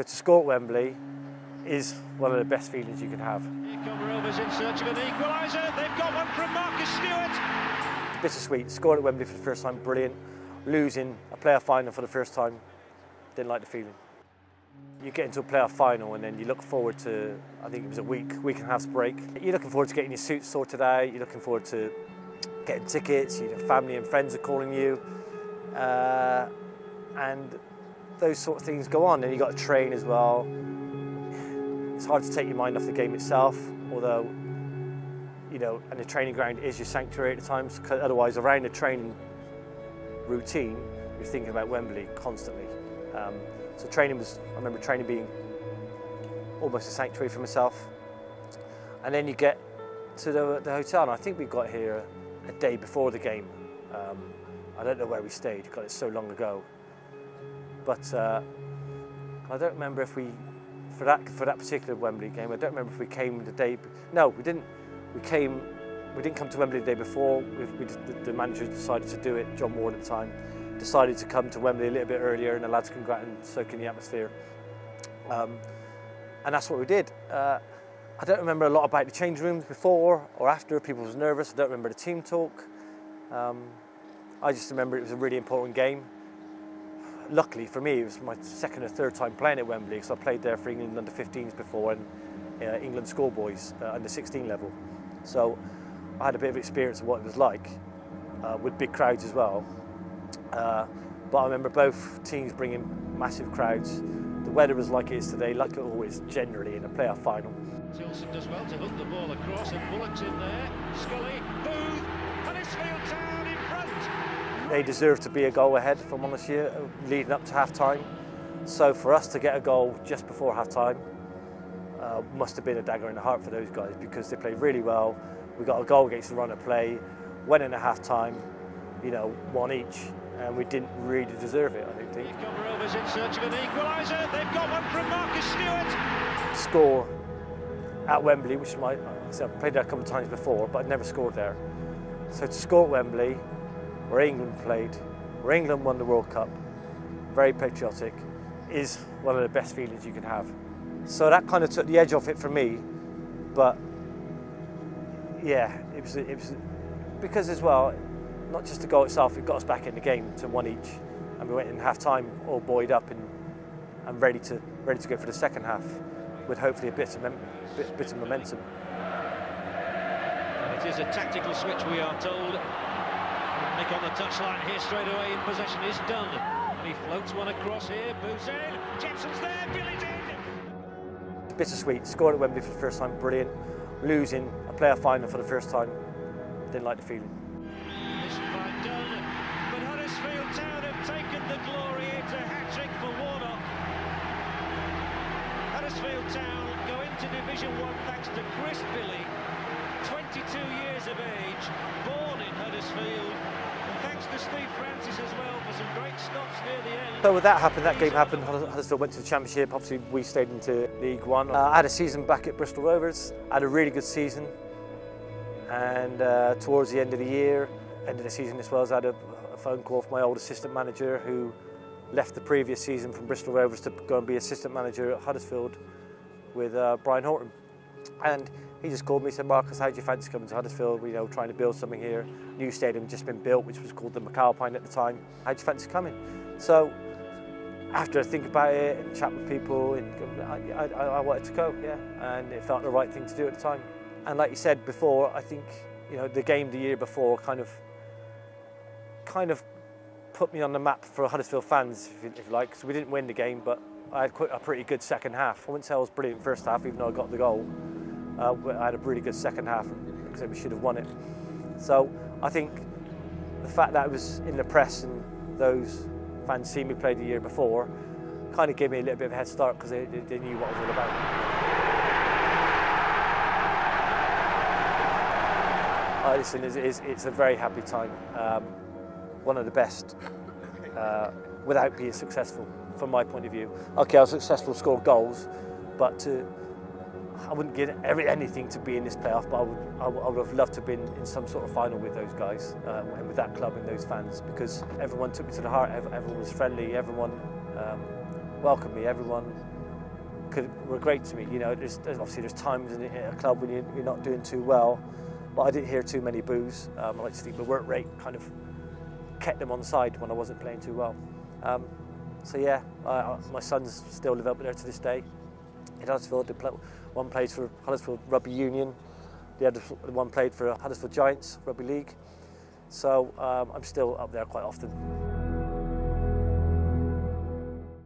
To score at Wembley is one of the best feelings you can have. Here come Rovers in search of an equaliser. They've got one from Marcus Stewart. Bittersweet. Scored at Wembley for the first time, brilliant. Losing a playoff final for the first time, didn't like the feeling. You get into a playoff final and then you look forward to, I think it was a week, week and a half's break. You're looking forward to getting your suits sorted out. You're looking forward to getting tickets. Your family and friends are calling you. Uh, and those sort of things go on. And you got to train as well. It's hard to take your mind off the game itself, although, you know, and the training ground is your sanctuary at the times. Otherwise, around the training routine, you're thinking about Wembley constantly. Um, so training was, I remember training being almost a sanctuary for myself. And then you get to the, the hotel, and I think we got here a, a day before the game. Um, I don't know where we stayed because it's so long ago. But uh, I don't remember if we, for that for that particular Wembley game, I don't remember if we came the day. No, we didn't. We came. We didn't come to Wembley the day before. We, we, the, manager decided to do it. John Ward at the time decided to come to Wembley a little bit earlier, and the lads can go out and soak in the atmosphere. Um, and that's what we did. Uh, I don't remember a lot about the change rooms before or after. People was nervous. I don't remember the team talk. Um, I just remember it was a really important game luckily for me, it was my second or third time playing at Wembley because I played there for England under 15s before and uh, England schoolboys uh, under 16 level. So I had a bit of experience of what it was like uh, with big crowds as well. Uh, but I remember both teams bringing massive crowds. The weather was like it is today, like it always generally in a playoff final. Tilson does well to hook the ball across and Bullock's in there. Scully, Booth, Huddersfield Town in front. They deserved to be a goal ahead, if I'm honest here, leading up to half time. So for us to get a goal just before half time uh, must have been a dagger in the heart for those guys because they played really well. We got a goal against the run of play, went in at half time, you know, one each, and we didn't really deserve it, I don't think. Rovers in search of an equaliser. They've got one from Marcus Stewart. Score at Wembley, which is my, I've played there a couple of times before, but I'd never scored there. So to score at Wembley, where England played, where England won the World Cup, very patriotic, is one of the best feelings you can have. So that kind of took the edge off it for me, but yeah, it was, it was because as well, not just the goal itself, it got us back in the game to one each, and we went in half time all buoyed up and, and ready to ready to go for the second half with hopefully a bit of, bit, bit of momentum. It is a tactical switch, we are told. Nick on the touchline here straight away in possession is done. And he floats one across here, Booth's in, Jepson's there, Billy's in. Bittersweet, scored at Wembley for the first time, brilliant. Losing a player final for the first time, didn't like the feeling. Missed by Dunn, but Huddersfield Town have taken the glory. It's a for Warnock. Huddersfield Town go into Division 1 thanks to Chris Billy, 22 years of age, born in Huddersfield. Thanks to Steve Francis as well for some great stops near the end. So with that happened, that game happened, Huddersfield went to the Championship, obviously we stayed into League One. Uh, I had a season back at Bristol Rovers, I had a really good season and uh, towards the end of the year, end of the season as well, I had a, a phone call from my old assistant manager who left the previous season from Bristol Rovers to go and be assistant manager at Huddersfield with uh, Brian Horton. And he just called me and said, Marcus, how do you fancy coming to Huddersfield? You know, trying to build something here. New stadium just been built, which was called the McAlpine at the time. How do you fancy coming? So after I think about it and chat with people, and I, I, I wanted to go, yeah, and it felt the right thing to do at the time. And like you said before, I think you know the game the year before kind of, kind of put me on the map for Huddersfield fans, if you, if you like. So we didn't win the game, but I had quite a pretty good second half. I wouldn't say I was brilliant first half, even though I got the goal. Uh, I had a really good second half, because we should have won it. So I think the fact that I was in the press and those fans see me play the year before kind of gave me a little bit of a head start because they, they knew what I was all about. Uh, listen, it's, it's, it's a very happy time. Um, one of the best uh, without being successful, from my point of view. Okay, I was successful, scored goals, but to, I wouldn't give every, anything to be in this playoff, but I would, I would, I would have loved to have been in some sort of final with those guys uh, and with that club and those fans because everyone took me to the heart, everyone was friendly, everyone um, welcomed me, everyone could, were great to me. You know, there's, there's obviously there's times in a club when you, you're not doing too well, but I didn't hear too many boos. Um, I like to think the work rate kind of kept them on side when I wasn't playing too well. Um, so yeah, I, my sons still live up there to this day. Huddersfield, play, one played for Huddersfield Rugby Union, the other one played for Huddersfield Giants Rugby League. So um, I'm still up there quite often.